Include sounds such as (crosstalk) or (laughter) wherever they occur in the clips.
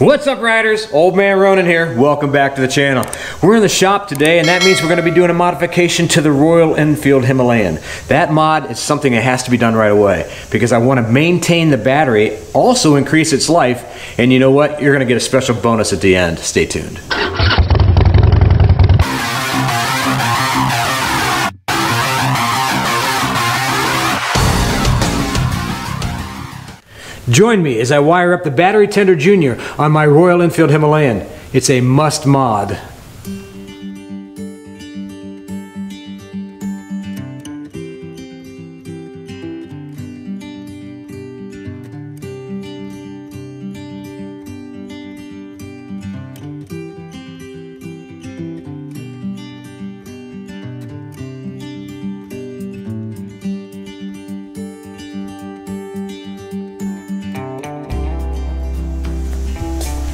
What's up riders? Old Man Ronin here. Welcome back to the channel. We're in the shop today and that means we're going to be doing a modification to the Royal Enfield Himalayan. That mod is something that has to be done right away because I want to maintain the battery, also increase its life, and you know what? You're going to get a special bonus at the end. Stay tuned. Join me as I wire up the Battery Tender Junior on my Royal Enfield Himalayan. It's a must mod.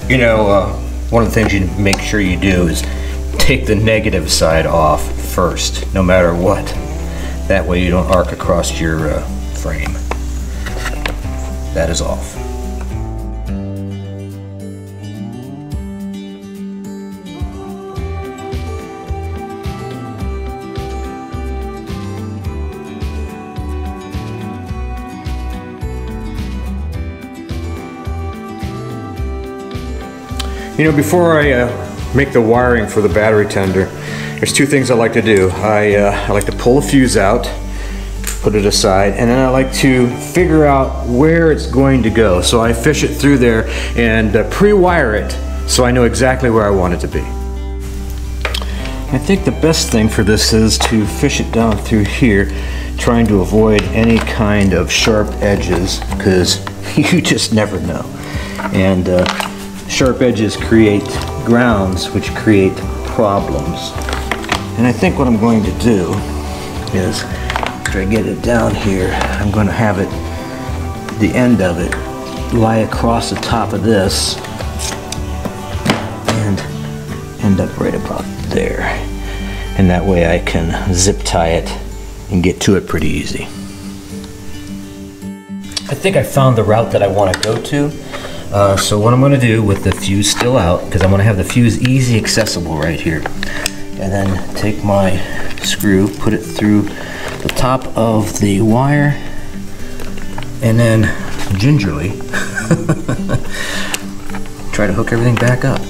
You know, uh, one of the things you make sure you do is take the negative side off first, no matter what. That way you don't arc across your uh, frame. That is off. You know, before I uh, make the wiring for the battery tender, there's two things I like to do. I, uh, I like to pull a fuse out, put it aside, and then I like to figure out where it's going to go. So I fish it through there and uh, pre-wire it so I know exactly where I want it to be. I think the best thing for this is to fish it down through here, trying to avoid any kind of sharp edges, because (laughs) you just never know. And uh, sharp edges create grounds which create problems. And I think what I'm going to do is, after I get it down here, I'm going to have it, the end of it, lie across the top of this and end up right about there. And that way I can zip tie it and get to it pretty easy. I think I found the route that I want to go to. Uh, so what I'm going to do with the fuse still out, because I'm going to have the fuse easy accessible right here, and then take my screw, put it through the top of the wire, and then gingerly (laughs) try to hook everything back up.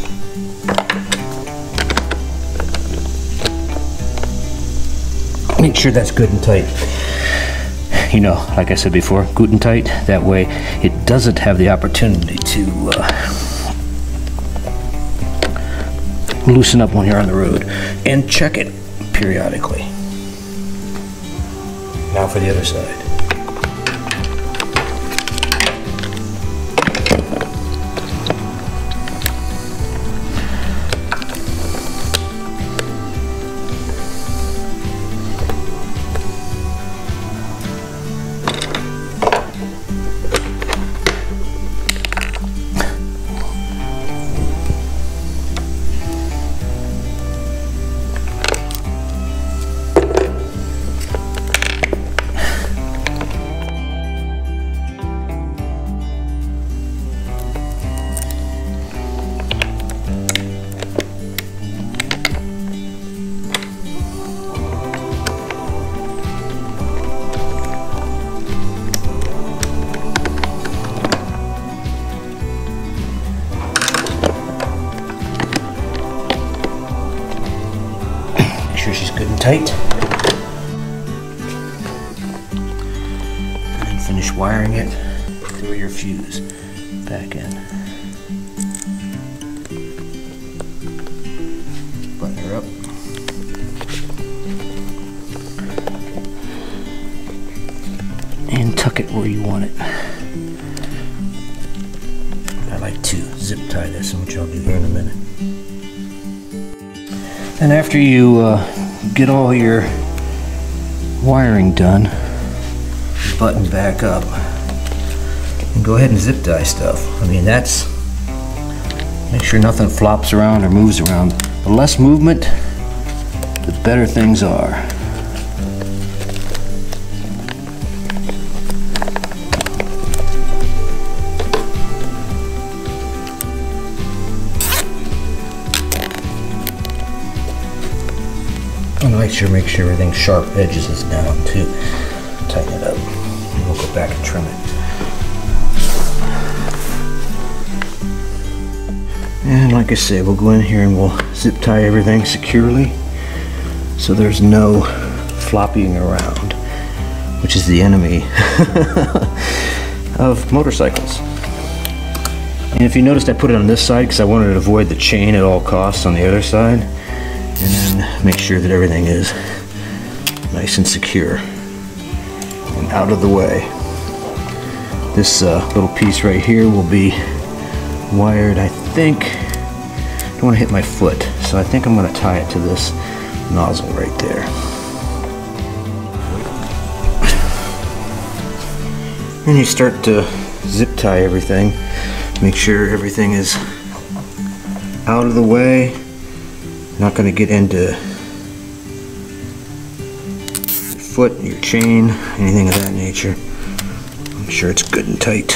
Make sure that's good and tight you know, like I said before, gluten tight. That way it doesn't have the opportunity to uh, loosen up when you're on the road. And check it periodically. Now for the other side. Tight. And finish wiring it through your fuse back in. Button her up. And tuck it where you want it. I like to zip tie this, which I'll do here in a minute. And after you uh, get all your wiring done, button back up, and go ahead and zip tie stuff. I mean, that's, make sure nothing flops around or moves around. The less movement, the better things are. Make sure, make sure everything sharp edges is down too. Tighten it up. We'll go back and trim it. And like I said, we'll go in here and we'll zip tie everything securely so there's no flopping around, which is the enemy (laughs) of motorcycles. And if you noticed, I put it on this side because I wanted to avoid the chain at all costs on the other side. And then make sure that everything is nice and secure and out of the way. This uh, little piece right here will be wired, I think, I don't want to hit my foot, so I think I'm going to tie it to this nozzle right there. And you start to zip tie everything. Make sure everything is out of the way. Not going to get into your foot, your chain, anything of that nature. Make sure it's good and tight.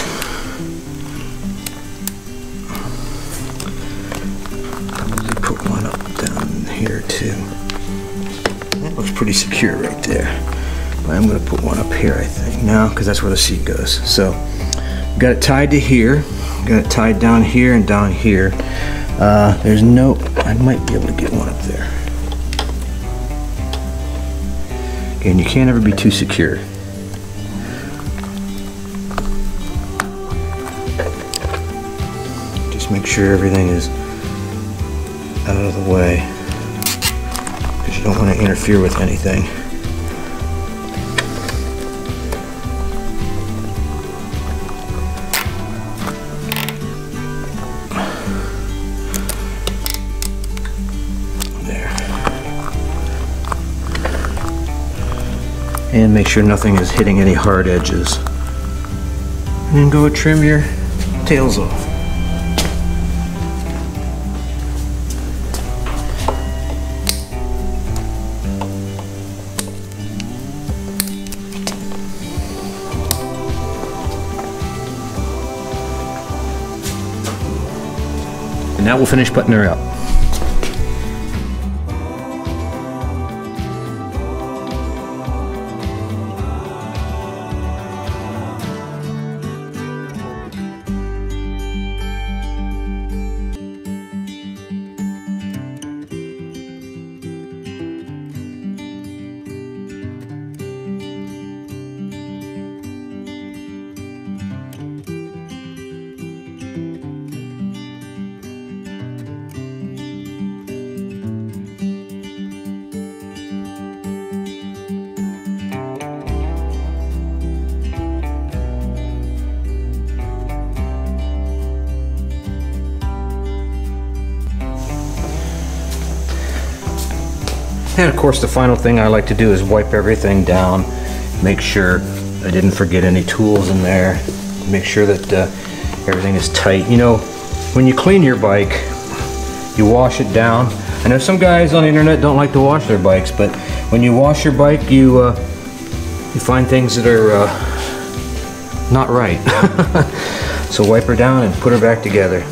Probably put one up down here too. That looks pretty secure right there. But I'm gonna put one up here, I think, now, because that's where the seat goes. So, got it tied to here. Got it tied down here and down here. Uh, there's no, I might be able to get one up there. And you can't ever be too secure. Just make sure everything is out of the way because you don't want to interfere with anything. And make sure nothing is hitting any hard edges. And then go trim your tails off. And now we'll finish putting her up. And of course the final thing I like to do is wipe everything down, make sure I didn't forget any tools in there, make sure that uh, everything is tight. You know, when you clean your bike, you wash it down. I know some guys on the internet don't like to wash their bikes, but when you wash your bike, you uh, you find things that are uh, not right. (laughs) so wipe her down and put her back together.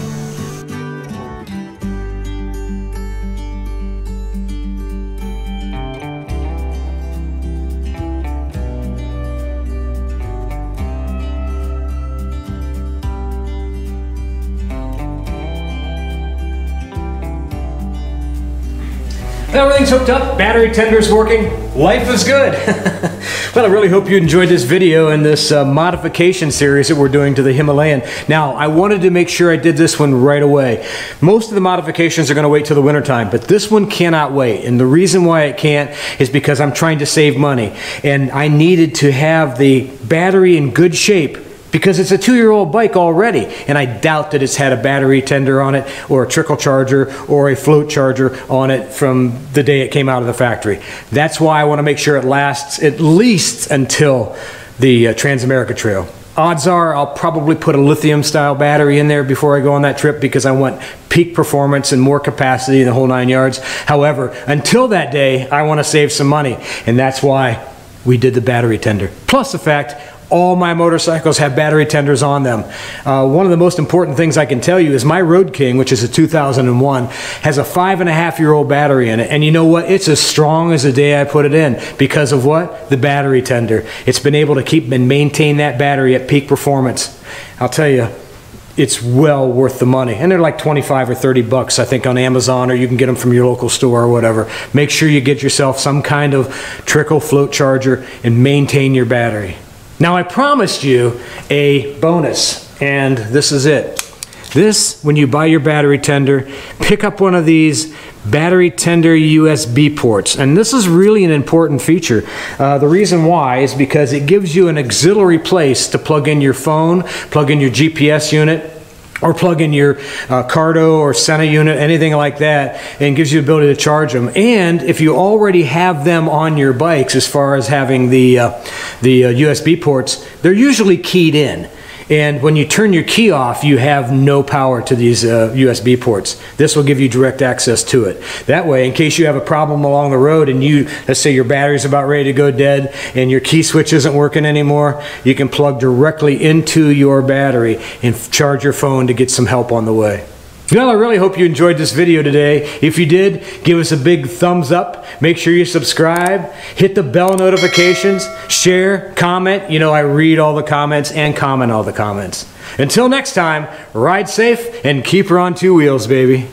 Everything's hooked up, battery tender's working, life is good. (laughs) well, I really hope you enjoyed this video and this uh, modification series that we're doing to the Himalayan. Now, I wanted to make sure I did this one right away. Most of the modifications are gonna wait till the wintertime, but this one cannot wait. And the reason why it can't is because I'm trying to save money. And I needed to have the battery in good shape because it's a two-year-old bike already and I doubt that it's had a battery tender on it or a trickle charger or a float charger on it from the day it came out of the factory. That's why I want to make sure it lasts at least until the uh, Transamerica Trail. Odds are I'll probably put a lithium style battery in there before I go on that trip because I want peak performance and more capacity in the whole nine yards. However, until that day, I want to save some money and that's why we did the battery tender. Plus the fact all my motorcycles have battery tenders on them. Uh, one of the most important things I can tell you is my Road King, which is a 2001, has a five and a half year old battery in it. And you know what? It's as strong as the day I put it in because of what? The battery tender. It's been able to keep and maintain that battery at peak performance. I'll tell you, it's well worth the money. And they're like 25 or 30 bucks, I think, on Amazon, or you can get them from your local store or whatever. Make sure you get yourself some kind of trickle float charger and maintain your battery. Now, I promised you a bonus, and this is it. This, when you buy your battery tender, pick up one of these battery tender USB ports. And this is really an important feature. Uh, the reason why is because it gives you an auxiliary place to plug in your phone, plug in your GPS unit, or plug in your uh, Cardo or Sena unit, anything like that, and gives you the ability to charge them. And if you already have them on your bikes, as far as having the uh, the uh, USB ports, they're usually keyed in. And when you turn your key off, you have no power to these uh, USB ports. This will give you direct access to it. That way, in case you have a problem along the road and you, let's say your battery's about ready to go dead and your key switch isn't working anymore, you can plug directly into your battery and charge your phone to get some help on the way. Well, I really hope you enjoyed this video today. If you did, give us a big thumbs up. Make sure you subscribe. Hit the bell notifications. Share, comment. You know, I read all the comments and comment all the comments. Until next time, ride safe and keep her on two wheels, baby.